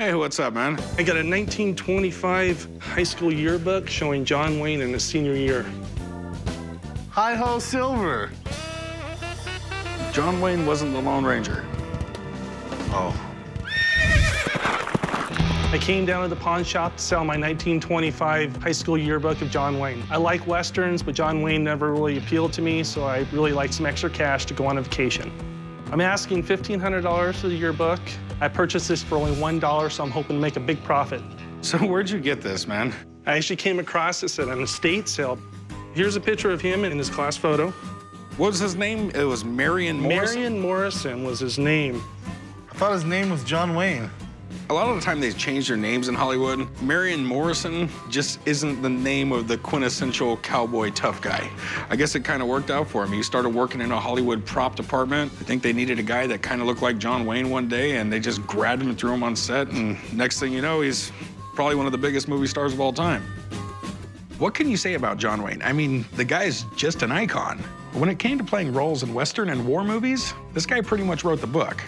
Hey, what's up, man? I got a 1925 high school yearbook showing John Wayne in his senior year. Hi ho, Silver. John Wayne wasn't the Lone Ranger. Oh. I came down to the pawn shop to sell my 1925 high school yearbook of John Wayne. I like westerns, but John Wayne never really appealed to me, so I really like some extra cash to go on a vacation. I'm asking $1,500 for the yearbook. I purchased this for only $1, so I'm hoping to make a big profit. So where'd you get this, man? I actually came across this at an estate sale. Here's a picture of him in his class photo. What was his name? It was Marion Morrison? Marion Morrison was his name. I thought his name was John Wayne. A lot of the time they change their names in Hollywood. Marion Morrison just isn't the name of the quintessential cowboy tough guy. I guess it kind of worked out for him. He started working in a Hollywood prop department. I think they needed a guy that kind of looked like John Wayne one day, and they just grabbed him and threw him on set, and next thing you know, he's probably one of the biggest movie stars of all time. What can you say about John Wayne? I mean, the guy's just an icon. When it came to playing roles in Western and war movies, this guy pretty much wrote the book.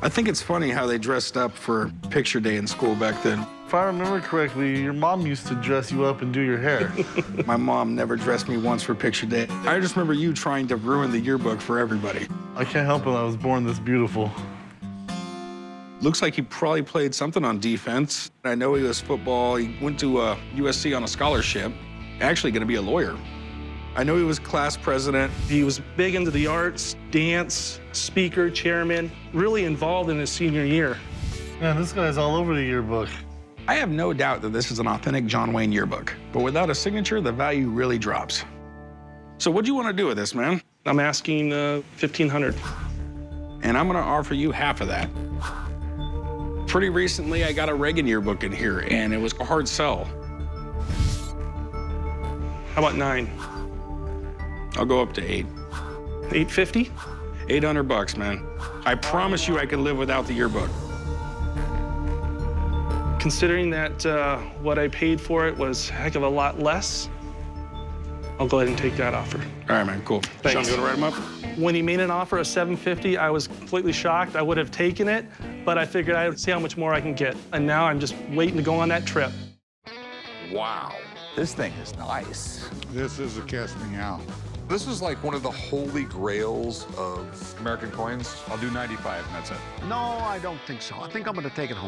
I think it's funny how they dressed up for picture day in school back then. If I remember correctly, your mom used to dress you up and do your hair. My mom never dressed me once for picture day. I just remember you trying to ruin the yearbook for everybody. I can't help it, I was born this beautiful. Looks like he probably played something on defense. I know he was football. He went to uh, USC on a scholarship, actually going to be a lawyer. I know he was class president. He was big into the arts, dance, speaker, chairman, really involved in his senior year. Man, this guy's all over the yearbook. I have no doubt that this is an authentic John Wayne yearbook, but without a signature, the value really drops. So what do you want to do with this, man? I'm asking uh, 1500 And I'm going to offer you half of that. Pretty recently, I got a Reagan yearbook in here, and it was a hard sell. How about nine? I'll go up to eight. 850 800 bucks, man. I promise you I can live without the yearbook. Considering that uh, what I paid for it was a heck of a lot less, I'll go ahead and take that offer. All right, man, cool. Thanks. Sean, you want to write them up? When he made an offer of 750, I was completely shocked. I would have taken it, but I figured I would see how much more I can get. And now I'm just waiting to go on that trip. Wow. This thing is nice. This is a casting out. This is like one of the holy grails of American coins. I'll do 95 and that's it. No, I don't think so. I think I'm going to take it home.